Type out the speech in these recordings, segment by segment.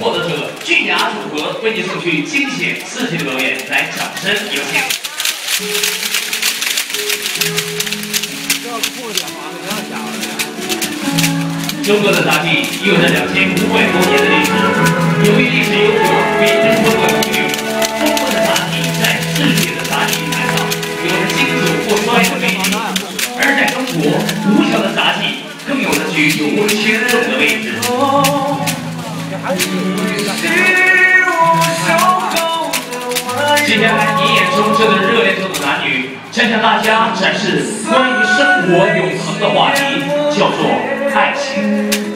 获得者俊雅组合为你送去惊险刺激的表演，来，掌声有请。中国的杂技已有着两千五百多年的历史，由于历史悠久，被人称为美女。中国的杂技在世界的杂技舞台上有着经久不衰的魅力，而在中国，无桥的杂技更有着举足轻重的位置。接下来，你眼中这对热恋中的男女，将向大家展示关于生活永恒的话题，叫做爱情。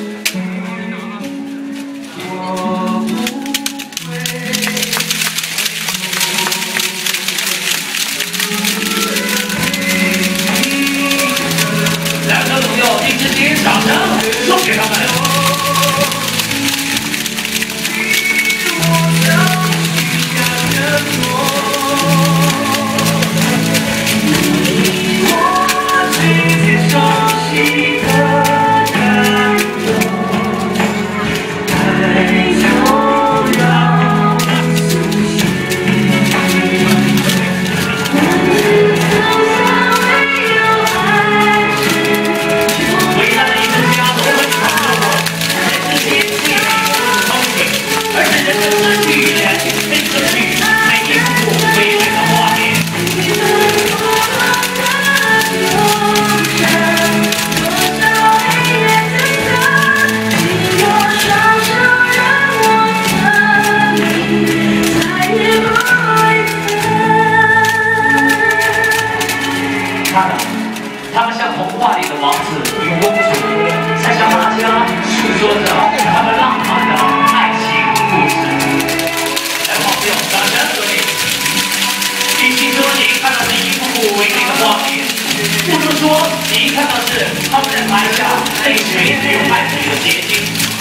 说你看到是他们在台下泪水与汗水的结晶。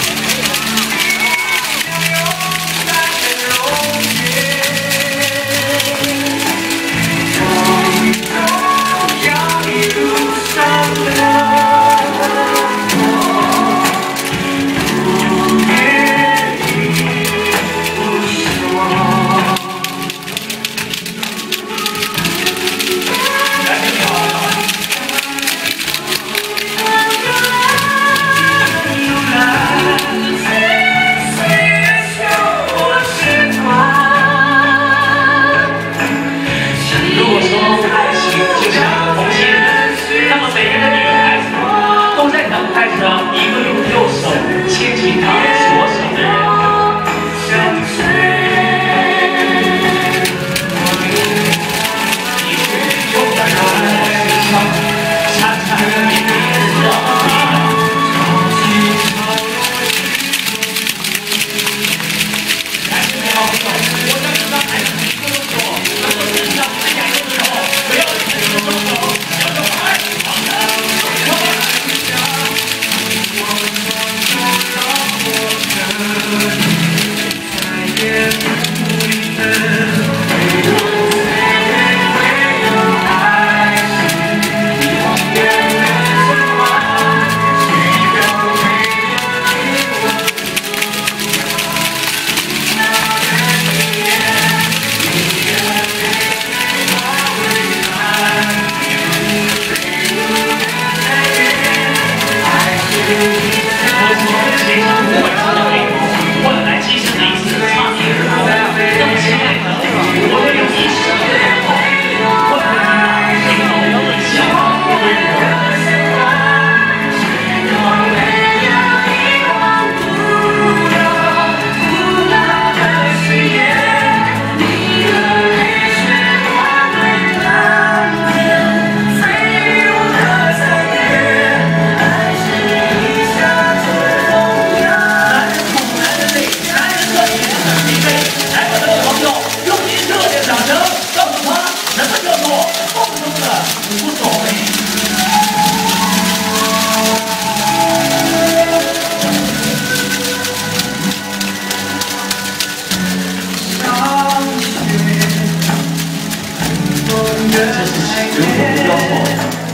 是灵魂的交错，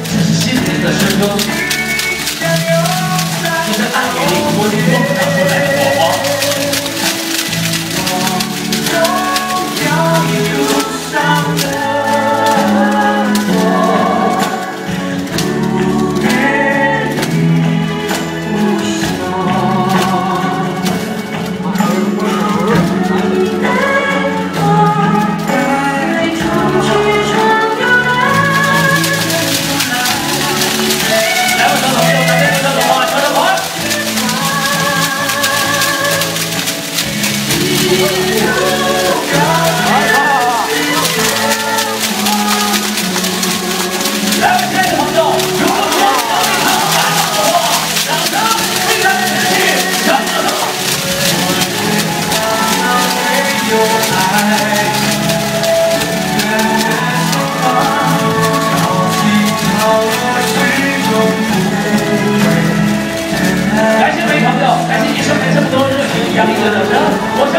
这是心灵的深沟，这是爱与灵魂碰撞出来这么多热情洋溢的掌声，我。